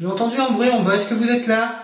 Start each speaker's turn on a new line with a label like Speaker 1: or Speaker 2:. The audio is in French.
Speaker 1: J'ai entendu un bruit en bas, est-ce que vous êtes là?